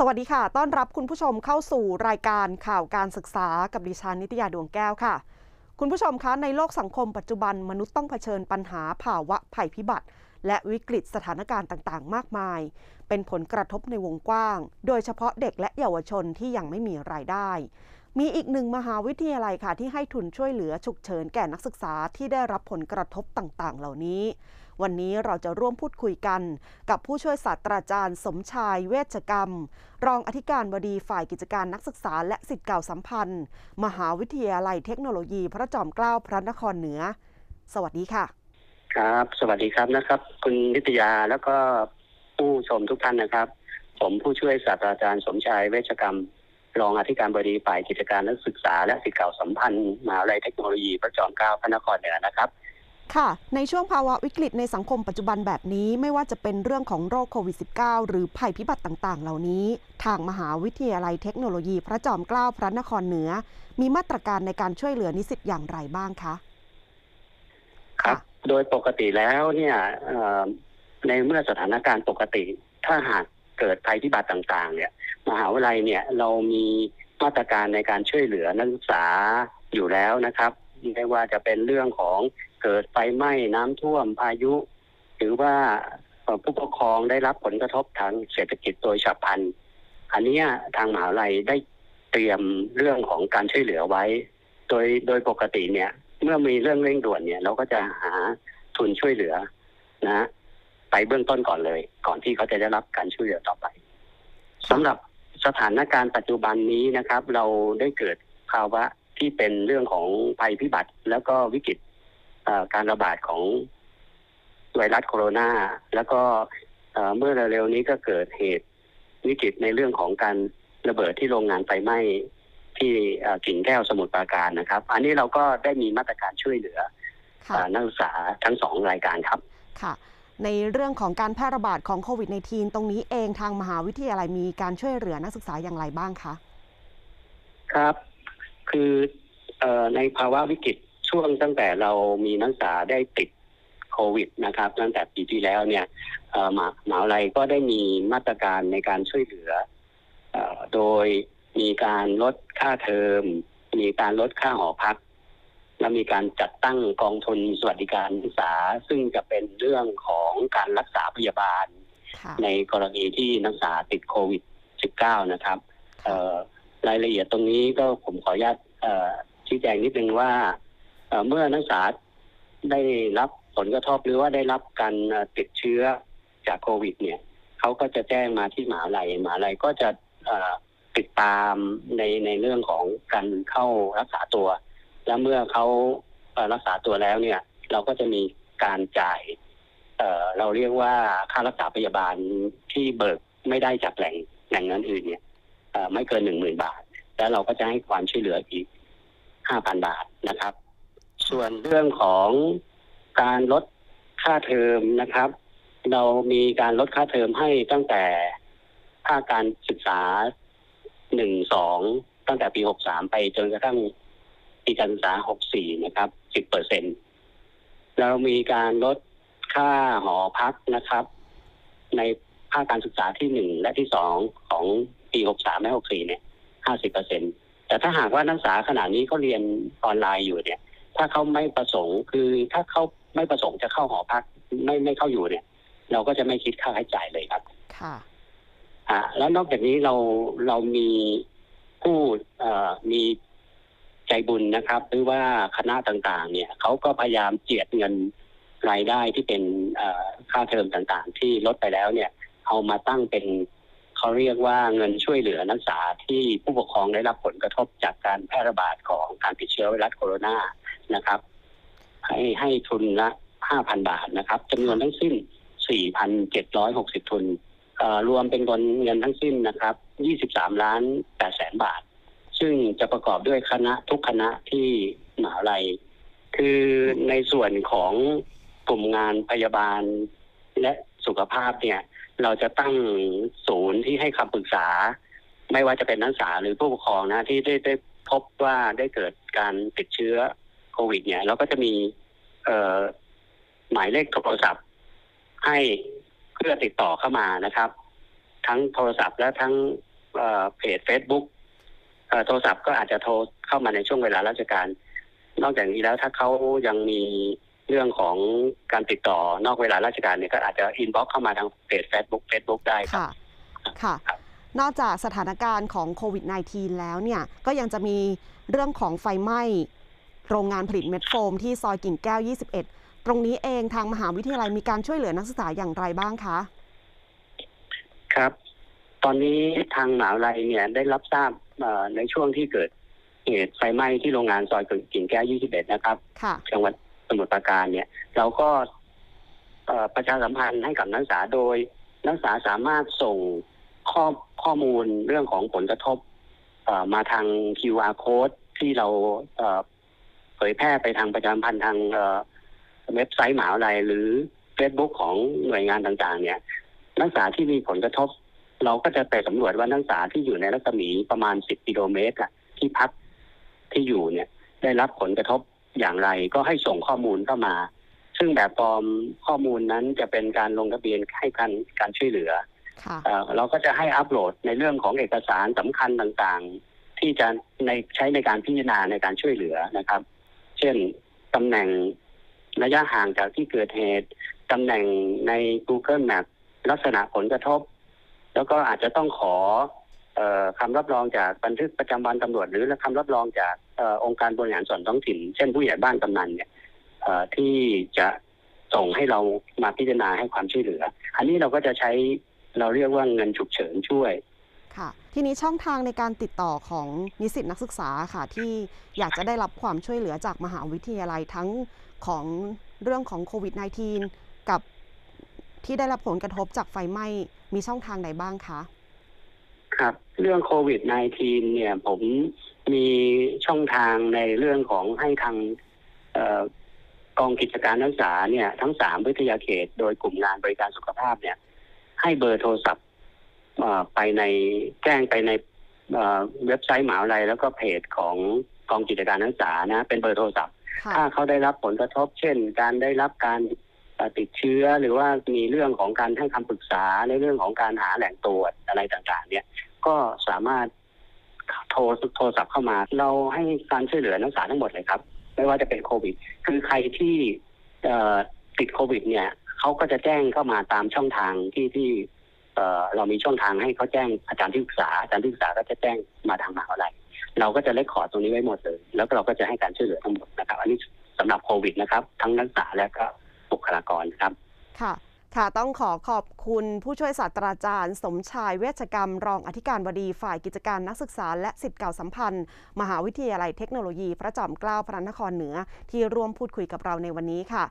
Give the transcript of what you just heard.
สวัสดีค่ะ ต้อนรับคุณผู้ชมเข้าสู่รายการข่าวการศึกษากับดิฉันนิตยาดวงแก้วค่ะ คุณผู้ชมคะในโลกสังคมปัจจุบันมนุษย์ต้องเผชิญปัญหาภาวะภัยพิบัติ และวิกฤตสถานการณ์ต่างๆ มากมาย เป็นผลกระทบในวงกว้าง โดยเฉพาะเด็กและเยาวชนที่ยังไม่มีรายได้ มีอีกหนึ่งมหาวิทยาลัยค่ะ ที่ให้ทุนช่วยเหลือฉุกเฉินแก่นักศึกษาที่ได้รับผลกระทบต่างๆ เหล่านี้ วันนี้เราจะร่วมพูดคุยกัน กับผู้ช่วยศาสตราจารย์ สมชายเวชกรรม รองอธิการบดีฝ่ายกิจการนักศึกษา และสิทธิ์เก่าสัมพันธ์ มหาวิทยาลัยเทคโนโลยี พระจอมเกล้าพระนครเหนือ สวัสดีค่ะ ครับ สวัสดีครับนะครับ คุณนิตยาแล้วก็ผู้ชมทุกท่านนะครับ ผมผู้ช่วยศาสตราจารย์สมชายเวชกรรม รองอธิการบดีฝ่ายกิจการนักศึกษา และสิทธิเก่าสัมพันธ์มหาวิทยาลัยเทคโนโลยีพระจอมเกล้าพระนครเหนือนะครับค่ะ ในช่วงภาวะวิกฤตในสังคมปัจจุบันแบบนี้ไม่ว่าจะเป็นเรื่องของโรคโควิด -19 หรือภัยพิบัติต่างๆ เหล่านี้ ทางมหาวิทยาลัยเทคโนโลยีพระจอมเกล้าพระนครเหนือ มีมาตรการในการช่วยเหลือนิสิตอย่างไรบ้างคะครับ โดยปกติแล้วเนี่ยเอ่อในเมื่อสถานการณ์ปกติ ถ้าหาก เกิดภัยพิบัติต่างๆ เนี่ยมหาวิทยาลัยเนี่ยเรามีมาตรการในการช่วยเหลือนักศึกษาอยู่แล้วนะครับไม่ว่าจะเป็นเรื่องของเกิดไฟไหม้น้ำท่วมพายุ หรือว่าผู้ปกครองได้รับผลกระทบทางเศรษฐกิจโดยฉับพลัน อันนี้ทางมหาวิทยาลัยได้เตรียมเรื่องของการช่วยเหลือไว้ โดยโดยปกติเนี่ย เมื่อมีเรื่องเร่งด่วนเนี่ย เราก็จะหาทุนช่วยเหลือนะ ไปเบื้องต้นก่อนเลย ก่อนที่เขาจะได้รับการช่วยเหลือต่อไปสำหรับสถานการณ์ปัจจุบันนี้นะครับ เราได้เกิดภาวะที่เป็นเรื่องของภัยพิบัติ แล้วก็วิกฤตเอ่อการระบาดของไวรัสโคโรนาแล้วก็เอ่อเมื่อเร็วๆนี้ก็เกิดเหตุวิกฤตในเรื่องของการระเบิดที่โรงงานไฟไหม้ที่เอ่อกิ่งแก้วสมุทรปราการนะครับ อันนี้เราก็ได้มีมาตรการช่วยเหลือค่ะเอ่อนักศึกษาทั้งสองรายการครับ ค่ะ ในเรื่องของการแพร่ระบาดของโควิด -19 ตรงนี้เองทางมหาวิทยาลัยมีการช่วยเหลือนักศึกษาอย่างไรบ้างคะ ครับ คืออในภาวะวิกฤตช่วงตั้งแต่เรามีนักศึกษาได้ติดโควิดนะครับ ตั้งแต่ปีที่แล้วเนี่ยมหาวิทยาลัยก็ได้มีมาตรการในการช่วยเหลืออโดยมีการลดค่าเทอม มีการลดค่าหอพัก และมีการจัดตั้งกองทุนสวัสดิการนักศึกษา ซึ่งจะเป็นเรื่องของการรักษาพยาบาลค่ะในกรณีที่นักศึกษาติดโควิด -19 นะครับเอ่อรายละเอียดตรงนี้ก็ผมขออนุญาตเอ่อชี้แจงนิดนึงว่าเอ่อเมื่อนักศึกษาได้รับผลกระทบหรือว่าได้รับการเอ่อติดเชื้อจากโควิด เนี่ยเขาก็จะแจ้งมาที่หมหาลัยหมหาลัยก็จะเอ่อติดตามในในเรื่องของการเข้ารักษาตัว และเมื่อเขารักษาตัวแล้วเนี่ย เราก็จะมีการจ่ายเออเราเรียกว่าค่ารักษาพยาบาลที่เบิกไม่ได้จากแหล่งแหล่งนั้นอื่นเนี่ยเออไม่เกินหนึ่งหมื่นบาท แล้วเราก็จะให้ความช่วยเหลืออีกห้าพันบาทนะครับ ส่วนเรื่องของการลดค่าเทอมนะครับ เรามีการลดค่าเทอมให้ตั้งแต่ภาคการศึกษาหนึ่งสองตั้งแต่ปีหกสามไปจนกระทั่ง ปีการศึกษาหกสี่นะครับสิบเปอร์เซ็นเรามีการลดค่าหอพักนะครับ ในภาคการศึกษาที่หนึ่งและที่สองของปีหกสามและหกสี่เนี่ยห้าสิบเปอร์เซ็นแต่ถ้าหากว่านักศึกษาขณะนี้เขาเรียนออนไลน์อยู่เนี่ย ถ้าเขาไม่ประสงค์คือถ้าเขาไม่ประสงค์จะเข้าหอพักไม่ไม่เข้าอยู่เนี่ย เราก็จะไม่คิดค่าใช้จ่ายเลยครับ ค่ะอ่าแล้วนอกจากนี้เราเรามีผู้เอ่อมี ใจบุญนะครับ หรือว่าคณะต่างๆ เนี่ยเขาก็พยายามเจียดเงินรายได้ที่เป็นค่าเทอมต่างๆ ที่ลดไปแล้วเนี่ย เอามาตั้งเป็นเขาเรียกว่าเงินช่วยเหลือนักศึกษาที่ผู้ปกครองได้รับผลกระทบจากการแพร่ระบาดของการติดเชื้อไวรัสโคโรนานะครับ ให้ให้ทุนละ 5,000 บาทนะครับจำนวนทั้งสิ้น 4,760 ทุนเอ่อรวมเป็นเงินเงินทั้งสิ้นนะครับ 23 ล้าน8แสนบาท ซึ่งจะประกอบด้วยคณะทุกคณะที่มหาลัย คือในส่วนของกลุ่มงานพยาบาลและสุขภาพเนี่ย เราจะตั้งศูนย์ที่ให้คำปรึกษา ไม่ว่าจะเป็นนักศึกษาหรือผู้ปกครองนะที่ได้ได้พบว่าได้เกิดการติดเชื้อโควิด เนี่ยเราก็จะมีเอ่อหมายเลขโทรศัพท์ ให้เพื่อติดต่อเข้ามานะครับ ทั้งโทรศัพท์และทั้งเเพจ Facebook โทรศัพท์ก็อาจจะโทรเข้ามาในช่วงเวลาราชการ นอกจากนี้แล้วถ้าเขายังมีเรื่องของการติดต่อนอกเวลาราชการเนี่ยก็อาจจะอินบ็อกเข้ามาทางเพจ Facebook Facebook ได้ครับค่ะค่ะครับนอกจากสถานการณ์ของโควิด -19 แล้วเนี่ย ก็ยังจะมีเรื่องของไฟไหม้โรงงานผลิตเม็ดโฟมที่ซอยกิ่งแก้ว 21 ตรงนี้เองทางมหาวิทยาลัยมีการช่วยเหลือนักศึกษาอย่างไรบ้างคะ ครับ ตอนนี้ทางมหาวิทยาลัยเนี่ยได้รับทราบเอ่อ ในช่วงที่เกิดเหตุไฟไหม้ที่โรงงานซอยกิ่งแก้ว 21 นะครับค่ะจังหวัดสมุทรปราการเนี่ย เราก็เอ่อประชาสัมพันธ์ให้กับนักศึกษาโดย นักศึกษาสามารถส่งข้อข้อมูลเรื่องของผลกระทบเอ่อมาทาง QR code ที่เราเอ่อเผยแพร่ไปทางประชาสัมพันธ์ทางเอ่อเว็บไซต์หมหาวิทยาลัยหรือ Facebook ของหน่วยงานต่างๆ เนี่ย นักศึกษาที่มีผลกระทบ เราก็จะไปสำรวจว่านักศึกษาที่อยู่ในรัศมีประมาณ10กิโลเมตรอะที่พักที่อยู่เนี่ย ได้รับผลกระทบอย่างไร ก็ให้ส่งข้อมูลเข้ามา ซึ่งแบบฟอร์มข้อมูลนั้นจะเป็นการลงทะเบียนให้การการช่วยเหลือค่ะเอ่อเราก็จะให้อัปโหลดในเรื่องของเอกสารสำคัญต่างๆ ที่จะในใช้ในการพิจารณาในการช่วยเหลือนะครับ เช่นตำแหน่งระยะห่างจากที่เกิดเหตุตำแหน่งใน Google Map ลักษณะผลกระทบ แล้วก็อาจจะต้องขอเออคำรับรองจากบันทึกประจำวันตำรวจ หรือคำรับรองจากออองค์การบริหารส่วนท้องถิ่น เช่นผู้ใหญ่บ้านกำนันเนี่ยที่จะส่งให้เรามาพิจารณาให้ความช่วยเหลือ อันนี้เราก็จะใช้เราเรียกว่าเงินฉุกเฉินช่วยค่ะทีนี้ช่องทางในการติดต่อของนิสิตนักศึกษาค่ะที่อยากจะได้รับความช่วยเหลือจากมหาวิทยาลัยทั้งของเรื่องของโควิด -19 กับ ที่ได้รับผลกระทบจากไฟไหม้มีช่องทางไหนบ้างคะ ครับ เรื่องโควิด -19 เนี่ย ผมมีช่องทางในเรื่องของให้ทางเออกองกิจการนักศึกษาเนี่ยทั้งสามวิทยาเขต โดยกลุ่มงานบริการสุขภาพเนี่ย ให้เบอร์โทรศัพท์เอ่อไปในแจ้งไปในเอ่อเว็บไซต์หมหาวิทยาลัยแล้วก็เพจของกองกิจการนักศึกษานะ เป็นเบอร์โทรศัพท์ค่ะถ้าเขาได้รับผลกระทบ เช่น การได้รับการเอ่อ ติดเชื้อหรือว่ามีเรื่องของการให้คำปรึกษาในเรื่องของการหาแหล่งตรวจอะไรต่างๆ เนี่ยก็สามารถโทรโทรศัพท์เข้ามา เราให้การช่วยเหลือนักศึกษาทั้งหมดเลยครับ ไม่ว่าจะเป็นโควิด คือใครที่เอติดโควิด เนี่ยเขาก็จะแจ้งเข้ามาตามช่องทางที่ที่เอเรามีช่องทางให้เขาแจ้งอาจารย์ที่ปรึกษาอาจารย์ที่ปรึกษาก็จะแจ้งมาทางมหาวิทยาลัยเราก็จะเลคคอร์ดตรงนี้ไว้หมดเลย แล้วเราก็จะให้การช่วยเหลือทั้งหมดนะครับ อันนี้สำหรับโควิดนะครับ ทั้งนักศึกษาและก็ บุคลากรครับ ค่ะ ค่ะ ต้องขอขอบคุณผู้ช่วยศาสตราจารย์ สมชายเวชกรรม รองอธิการบดีฝ่ายกิจการนักศึกษา และสิทธิ์เก่าสัมพันธ์ มหาวิทยาลัยเทคโนโลยี พระจอมเกล้าพระนครเหนือ ที่ร่วมพูดคุยกับเราในวันนี้ค่ะ